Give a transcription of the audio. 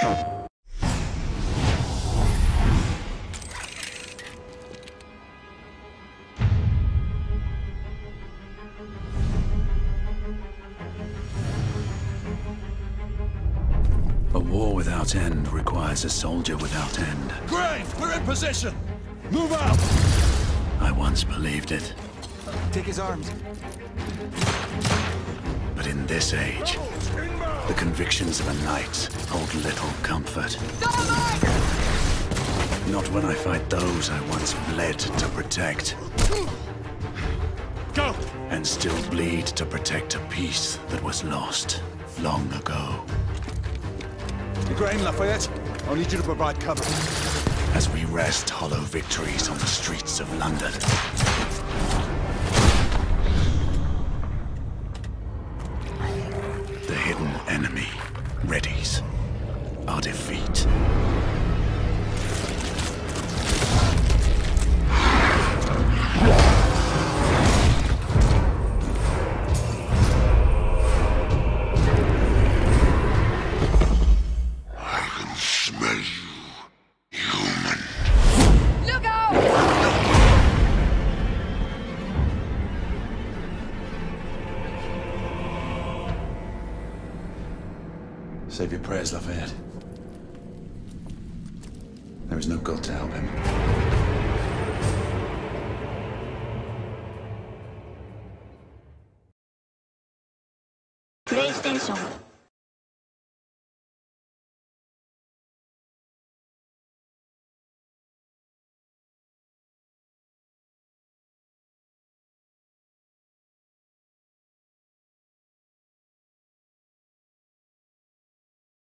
A war without end requires a soldier without end. Gray, we're in position! Move out! I once believed it. Take his arms. But in this age, the convictions of a knight hold little comfort. Not when I fight those I once bled to protect. Go! And still bleed to protect a peace that was lost long ago. Igraine Lafayette, I'll need you to provide cover. As we rest hollow victories on the streets of London. Enemy readies our defeat. Save your prayers, Lafayette. There is no God to help him. PlayStation